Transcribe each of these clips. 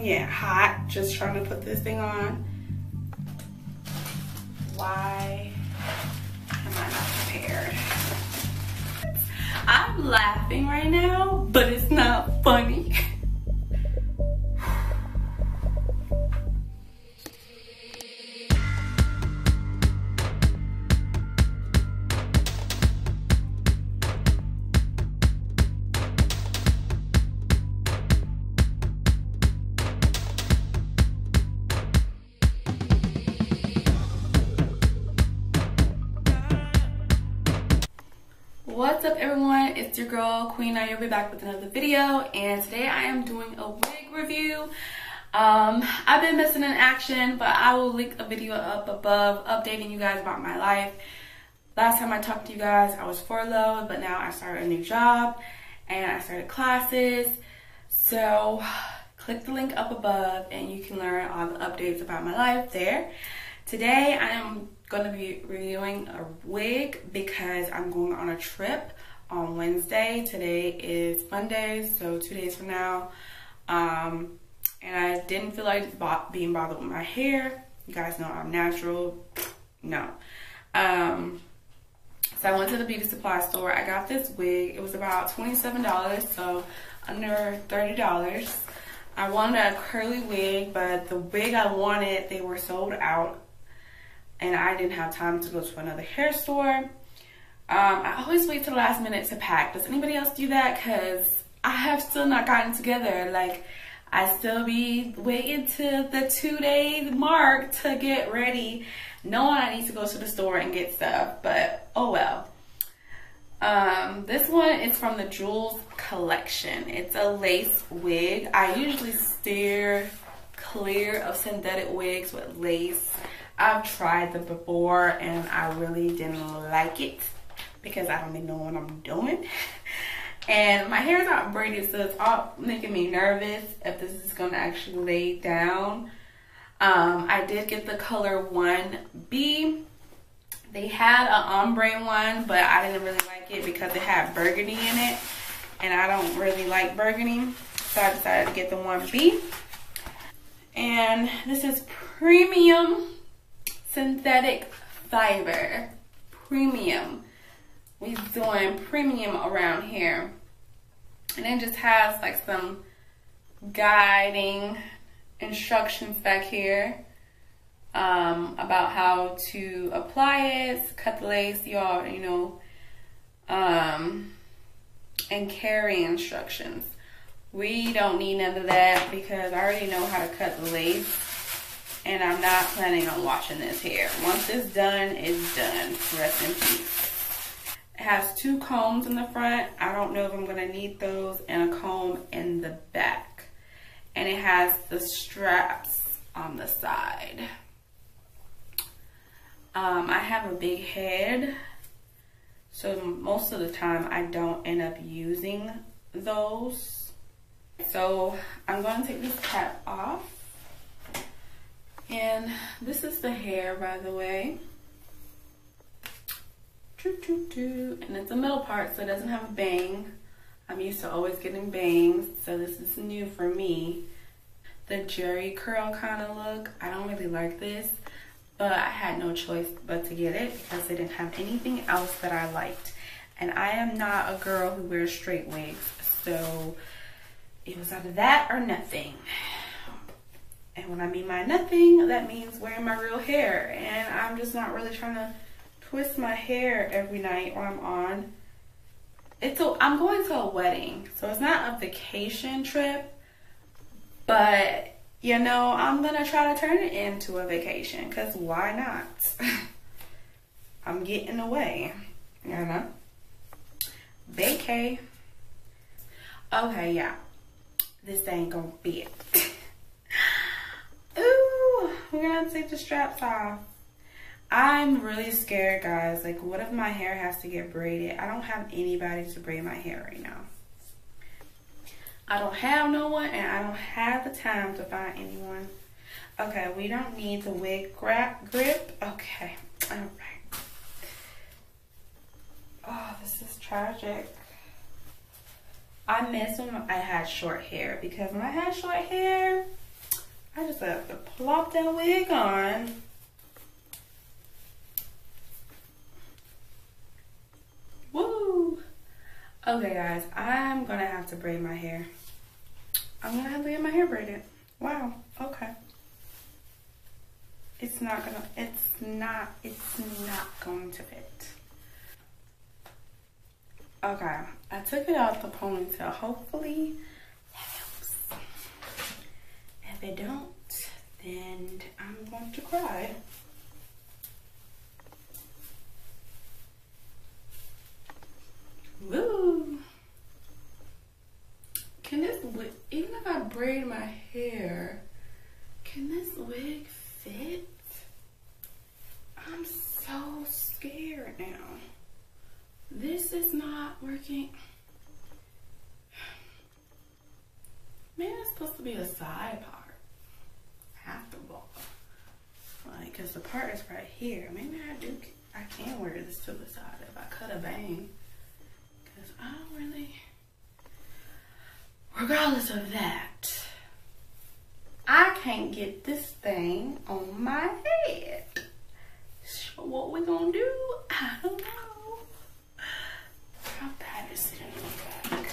yeah, hot just trying to put this thing on. Why am I not prepared? I'm laughing right now, but it's not funny. your girl Queen Nyobee back with another video and today I am doing a wig review. Um, I've been missing in action but I will link a video up above updating you guys about my life. Last time I talked to you guys I was furloughed but now I started a new job and I started classes. So click the link up above and you can learn all the updates about my life there. Today I am going to be reviewing a wig because I'm going on a trip on Wednesday. Today is Monday, so two days from now. Um, and I didn't feel like being bothered with my hair. You guys know I'm natural. No. Um, so I went to the beauty supply store. I got this wig. It was about $27, so under $30. I wanted a curly wig, but the wig I wanted, they were sold out and I didn't have time to go to another hair store. Um, I always wait till the last minute to pack. Does anybody else do that? Because I have still not gotten together. Like, I still be waiting to the two day mark to get ready, knowing I need to go to the store and get stuff. But, oh well. Um, this one is from the Jewels collection. It's a lace wig. I usually steer clear of synthetic wigs with lace. I've tried them before and I really didn't like it because I don't even know what I'm doing. and my hair is not braided so it's all making me nervous if this is going to actually lay down. Um, I did get the color 1B. They had an ombre one, but I didn't really like it because it had burgundy in it. And I don't really like burgundy. So I decided to get the 1B. And this is premium synthetic fiber premium we doing premium around here and it just has like some guiding instructions back here um, about how to apply it cut the lace y'all you know um, and carry instructions we don't need none of that because I already know how to cut the lace and I'm not planning on washing this hair. Once it's done, it's done. Rest in peace. Has two combs in the front. I don't know if I'm going to need those and a comb in the back. And it has the straps on the side. Um, I have a big head. So most of the time I don't end up using those. So I'm going to take this cap off. And this is the hair, by the way. And it's a middle part, so it doesn't have a bang. I'm used to always getting bangs, so this is new for me. The jerry curl kind of look. I don't really like this, but I had no choice but to get it because they didn't have anything else that I liked. And I am not a girl who wears straight wigs, so it was either that or nothing. And when I mean my nothing, that means wearing my real hair. And I'm just not really trying to twist my hair every night while I'm on. It's a, I'm going to a wedding, so it's not a vacation trip, but you know, I'm gonna try to turn it into a vacation, cause why not? I'm getting away, you know? Vacay. Okay, yeah. This ain't gonna be it. Ooh, we're gonna take the straps off. I'm really scared, guys. Like, what if my hair has to get braided? I don't have anybody to braid my hair right now. I don't have no one, and I don't have the time to find anyone. Okay, we don't need the wig grip. Okay, all right. Oh, this is tragic. I miss when I had short hair because when I had short hair, I just have to plop that wig on. Woo! Okay guys, I'm gonna have to braid my hair. I'm gonna have to get my hair braided. Wow, okay. It's not gonna, it's not, it's not going to fit. Okay, I took it out the ponytail. Hopefully that helps. If it don't, then I'm going to cry. Woo! Can this wig, even if I braid my hair, can this wig fit? I'm so scared now. This is not working. Maybe it's supposed to be a side part. After all. Like, cause the part is right here. Maybe I do, I can wear this to the side if I cut a bang. I don't really, regardless of that, I can't get this thing on my head. So what we gonna do? I don't know. How bad is it in the back?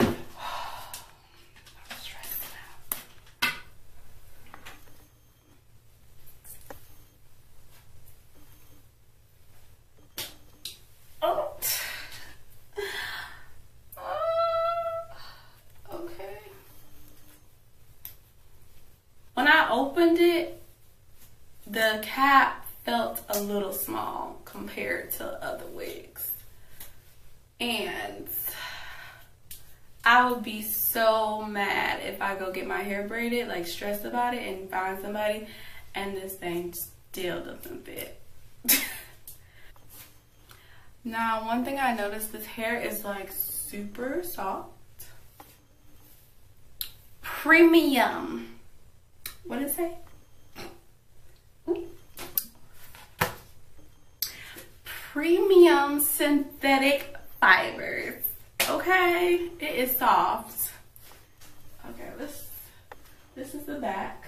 I'm stressed out. Oh. Okay. When I opened it, the cap felt a little small compared to other wigs. And I would be so mad if I go get my hair braided, like stressed about it and find somebody and this thing still doesn't fit. now, one thing I noticed, this hair is like super soft. Premium. What did it say? Premium synthetic fibers. Okay, it is soft. Okay, this this is the back.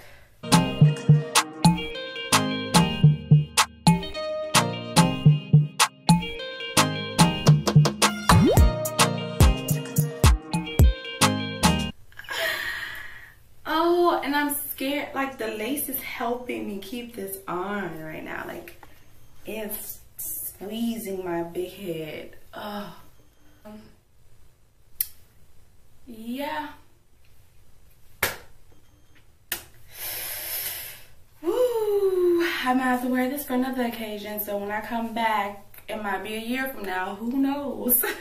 Oh, and I'm scared, like the lace is helping me keep this on right now. Like it's squeezing my big head. Oh. yeah. Woo, I might have to wear this for another occasion. So when I come back, it might be a year from now. Who knows?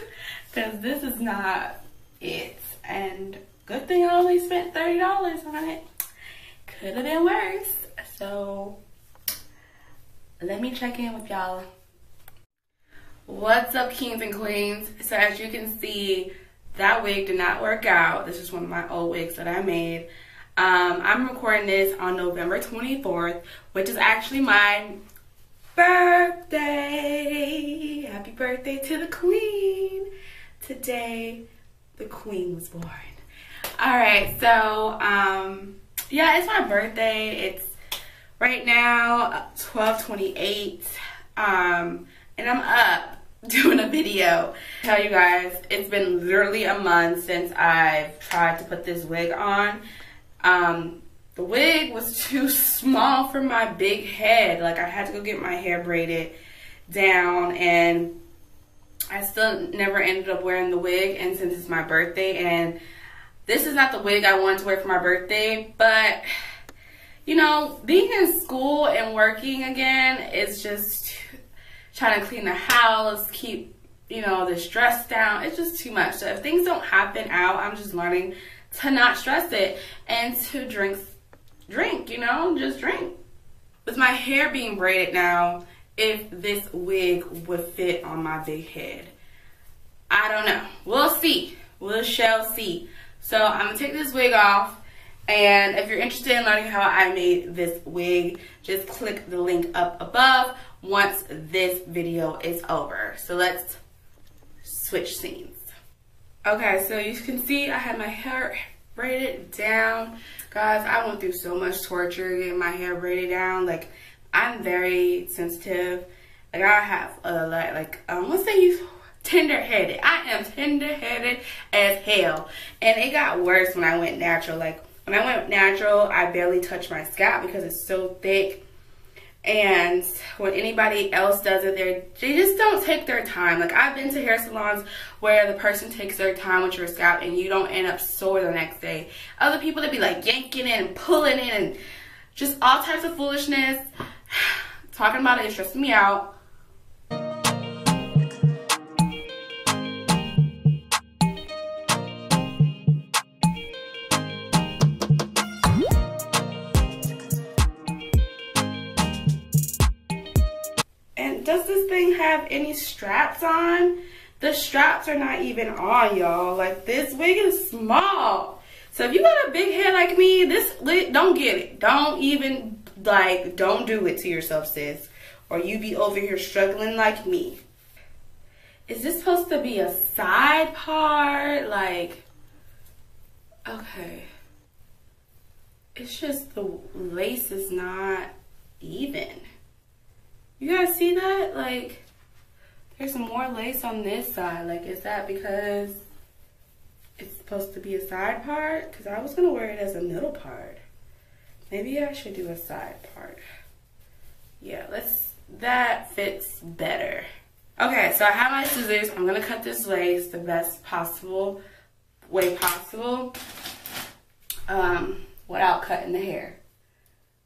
Because this is not it. And good thing I only spent $30 on it. Could have been worse. So let me check in with y'all. What's up, kings and queens? So as you can see, that wig did not work out. This is one of my old wigs that I made. Um, I'm recording this on November 24th, which is actually my birthday. Happy birthday to the queen. Today, the queen was born. All right, so um, yeah, it's my birthday. It's right now 12:28, um, and I'm up doing a video. Tell you guys, it's been literally a month since I've tried to put this wig on. Um, the wig was too small for my big head. Like I had to go get my hair braided down and I still never ended up wearing the wig and since it's my birthday and this is not the wig I wanted to wear for my birthday, but you know, being in school and working again is just trying to clean the house, keep, you know, the stress down. It's just too much. So if things don't happen out, I'm just learning to not stress it and to drink, drink, you know, just drink. With my hair being braided now, if this wig would fit on my big head. I don't know. We'll see. We shall see. So I'm gonna take this wig off and if you're interested in learning how I made this wig, just click the link up above once this video is over. So let's switch scenes. Okay, so you can see I had my hair braided down. Guys, I went through so much torture getting my hair braided down. Like, I'm very sensitive. Like, I have a lot, like, um, let's say you tender-headed. I am tender-headed as hell. And it got worse when I went natural. Like, when I went natural, I barely touched my scalp because it's so thick and when anybody else does it, they they just don't take their time. Like I've been to hair salons where the person takes their time with your scalp and you don't end up sore the next day. Other people that be like yanking it and pulling it and just all types of foolishness. Talking about it, it stresses me out. Any straps on? The straps are not even on, y'all. Like, this wig is small. So if you got a big head like me, this don't get it. Don't even, like, don't do it to yourself, sis. Or you be over here struggling like me. Is this supposed to be a side part? Like, okay. It's just the lace is not even. You guys see that? Like, there's more lace on this side. Like, is that because it's supposed to be a side part? Because I was going to wear it as a middle part. Maybe I should do a side part. Yeah, let's, that fits better. Okay, so I have my scissors. I'm going to cut this lace the best possible way possible um, without cutting the hair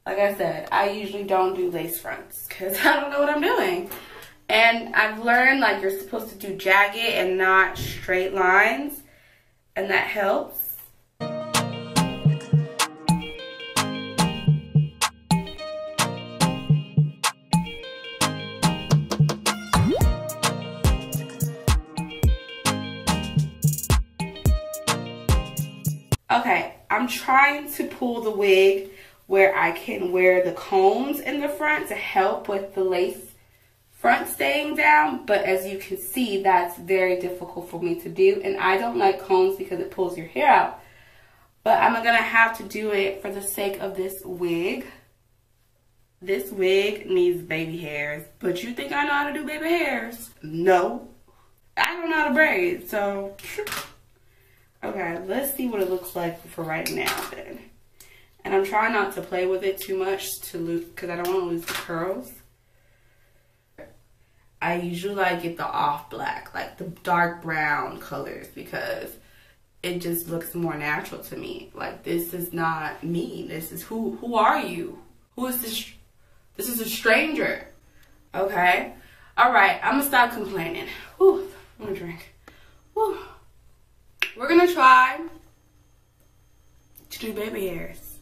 like I said, I usually don't do lace fronts because I don't know what I'm doing. And I've learned like you're supposed to do jagged and not straight lines. And that helps. Okay, I'm trying to pull the wig where I can wear the combs in the front to help with the lace front staying down. But as you can see, that's very difficult for me to do. And I don't like combs because it pulls your hair out. But I'm going to have to do it for the sake of this wig. This wig needs baby hairs. But you think I know how to do baby hairs? No. I don't know how to braid. So, okay, let's see what it looks like for right now then. And I'm trying not to play with it too much to lose, because I don't want to lose the curls. I usually like get the off black, like the dark brown colors because it just looks more natural to me. Like this is not me. This is who who are you? Who is this? This is a stranger. Okay? Alright, I'm gonna stop complaining. Whew, I'm gonna drink. Whew. We're gonna try to do baby hairs.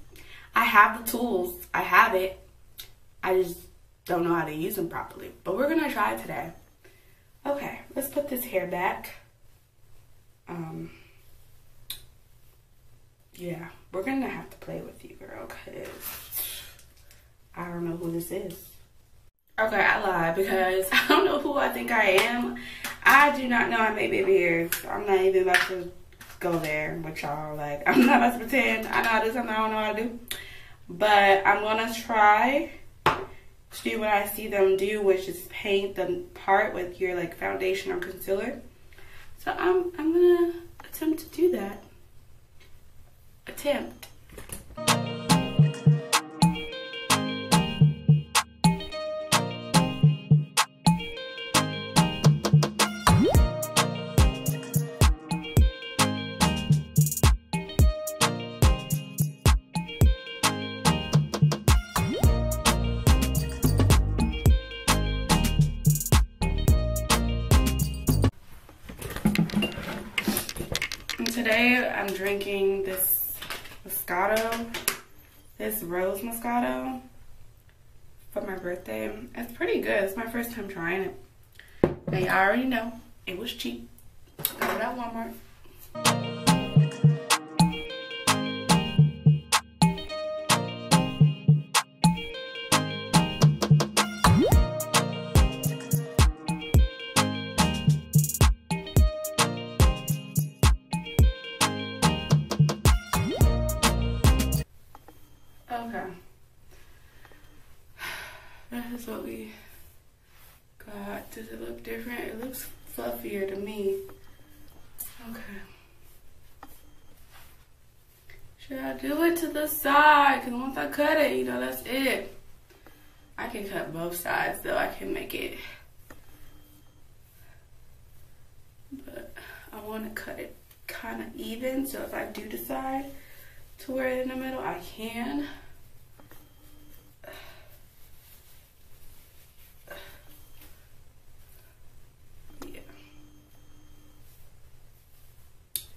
I have the tools. I have it. I just don't know how to use them properly. But we're to try today. Okay, let's put this hair back. Um, yeah, we're to have to play with you, girl, because I don't know who this is. Okay, I lied because I don't know who I think I am. I do not know I make baby hairs. I'm not even about to go there with y'all. Like, I'm not about to pretend I know how to do something I don't know how to do. But I'm to try do what I see them do, which is paint the part with your like foundation or concealer. So I'm, I'm to attempt to do that. Attempt. Today I'm drinking this Moscato, this Rose Moscato for my birthday. It's pretty good. It's my first time trying it. Now y'all already know it was cheap. Got it at Walmart. What we got. Does it look different? It looks fluffier to me. Okay. Should I do it to the side? Because once I cut it, you know, that's it. I can cut both sides though. I can make it. But I want to cut it kind of even. So if I do decide to wear it in the middle, I can. Yeah.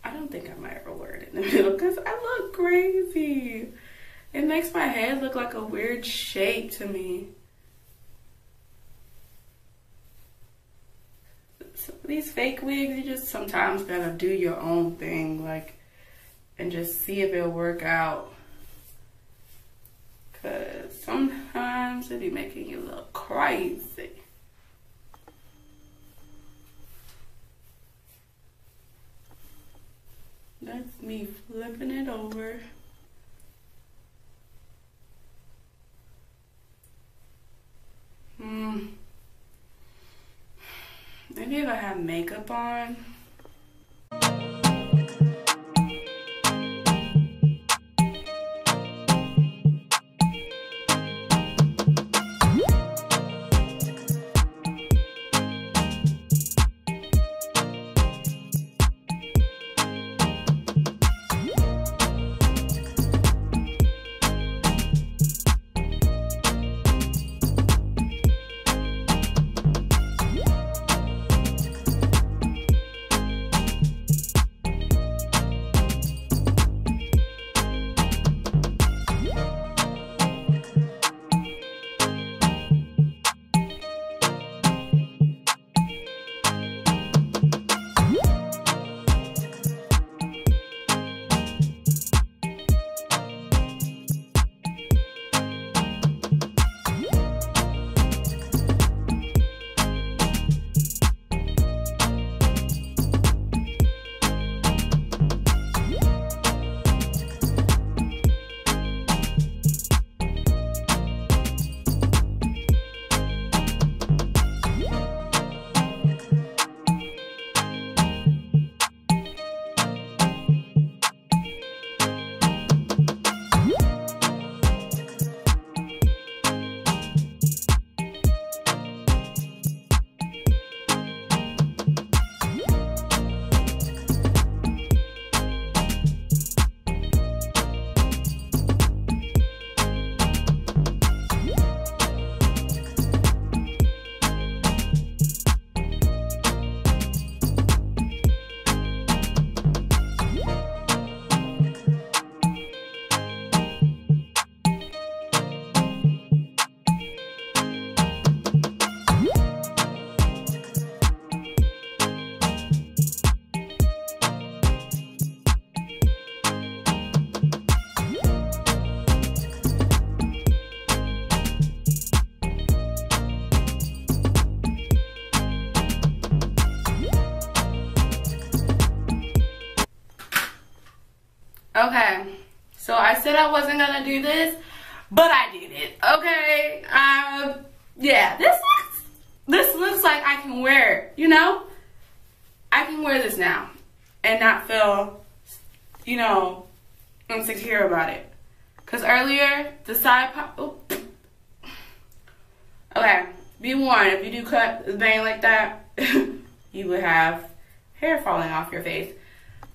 I don't think I might wear it in the middle because I look crazy. It makes my head look like a weird shape to me. These fake wigs, you just sometimes gotta do your own thing, like, and just see if it'll work out. Cause sometimes it be making you look crazy. That's me flipping it over. Hmm. Maybe if I have makeup on. Said I wasn't gonna do this, but I did it. Okay, um, yeah, this looks, this looks like I can wear it. You know, I can wear this now and not feel, you know, insecure about it. Cause earlier the side pop. Oh. Okay, be warned if you do cut the bang like that, you would have hair falling off your face.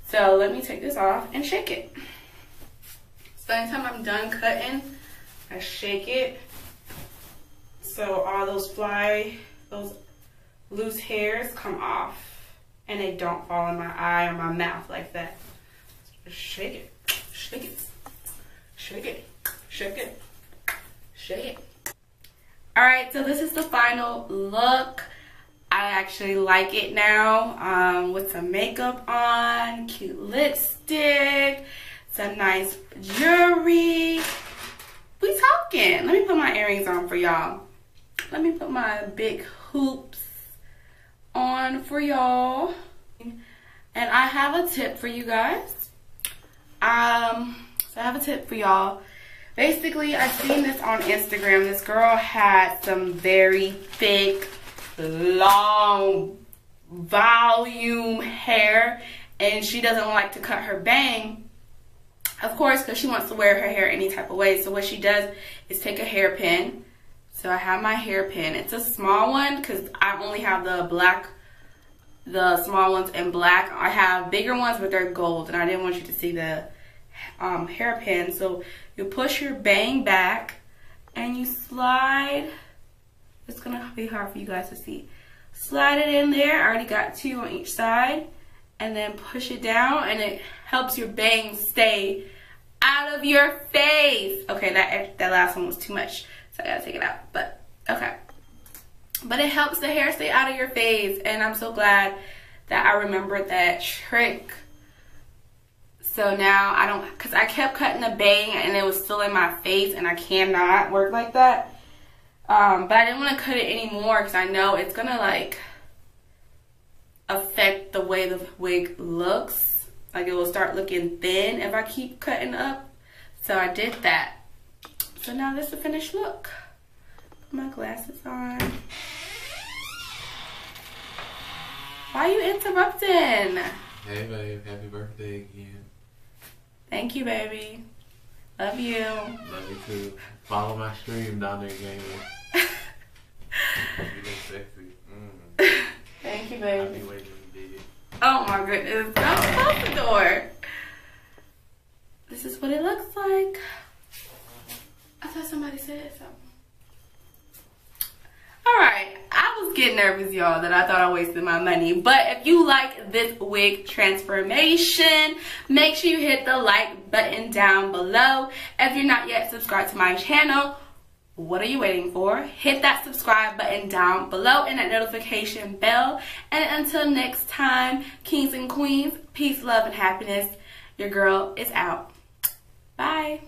So let me take this off and shake it. So anytime I'm done cutting, I shake it. So all those fly, those loose hairs come off and they don't fall in my eye or my mouth like that. Shake it, shake it, shake it, shake it, shake it. All right, so this is the final look. I actually like it now um, with some makeup on, cute lipstick, some nice jewelry. We talking. Let me put my earrings on for y'all. Let me put my big hoops on for y'all. And I have a tip for you guys. Um, so I have a tip for y'all. basically I seen this on Instagram. This girl had some very thick, long, volume hair and she doesn't like to cut her bang. Of course, because she wants to wear her hair any type of way. So what she does is take a hairpin. So I have my hairpin. It's a small one because I only have the black, the small ones in black. I have bigger ones, but they're gold. And I didn't want you to see the um, hairpin. So you push your bang back and you slide. It's going to be hard for you guys to see. Slide it in there. I already got two on each side. And then push it down and it helps your bang stay out of your face. Okay, that, that last one was too much. So I gotta take it out. But, okay. But it helps the hair stay out of your face. And I'm so glad that I remembered that trick. So now I don't, because I kept cutting the bang and it was still in my face and I cannot work like that. Um, but I didn't want to cut it anymore because I know it's going to like affect the way the wig looks. Like it will start looking thin if I keep cutting up. So I did that. So now this is the finished look. Put my glasses on. Why are you interrupting? Hey babe, happy birthday again. Thank you, baby. Love you. Love you too. Follow my stream down there, gaming. you look sexy. Mm. Thank you, baby. be waiting to. Oh my goodness. Don't close the door. This is what it looks like. I thought somebody said something. Alright, I was getting nervous, y'all, that I thought I wasted my money. But if you like this wig transformation, make sure you hit the like button down below. If you're not yet subscribed to my channel, what are you waiting for? Hit that subscribe button down below and that notification bell. And until next time, kings and queens, peace, love, and happiness. Your girl is out. Bye.